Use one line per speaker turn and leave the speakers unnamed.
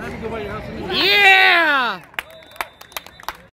I to go your house.
Yeah.